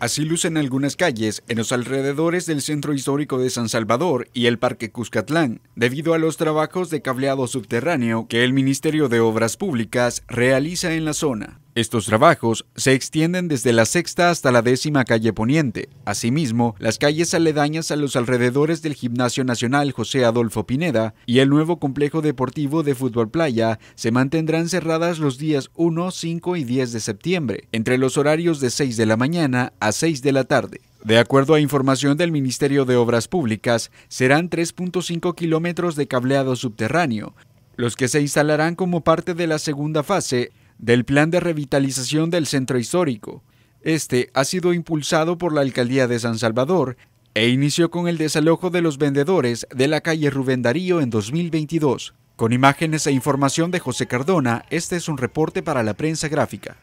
Así lucen algunas calles en los alrededores del centro histórico de San Salvador y el Parque Cuscatlán, debido a los trabajos de cableado subterráneo que el Ministerio de Obras Públicas realiza en la zona. Estos trabajos se extienden desde la sexta hasta la décima calle Poniente. Asimismo, las calles aledañas a los alrededores del Gimnasio Nacional José Adolfo Pineda y el nuevo complejo deportivo de fútbol playa se mantendrán cerradas los días 1, 5 y 10 de septiembre, entre los horarios de 6 de la mañana a 6 de la tarde. De acuerdo a información del Ministerio de Obras Públicas, serán 3.5 kilómetros de cableado subterráneo, los que se instalarán como parte de la segunda fase del plan de revitalización del centro histórico. Este ha sido impulsado por la Alcaldía de San Salvador e inició con el desalojo de los vendedores de la calle Rubén Darío en 2022. Con imágenes e información de José Cardona, este es un reporte para la prensa gráfica.